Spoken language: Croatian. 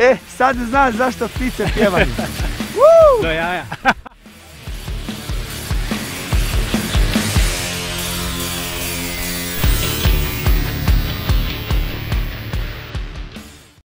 E, sad znaš zašto ptice pjevaju. Do jaja.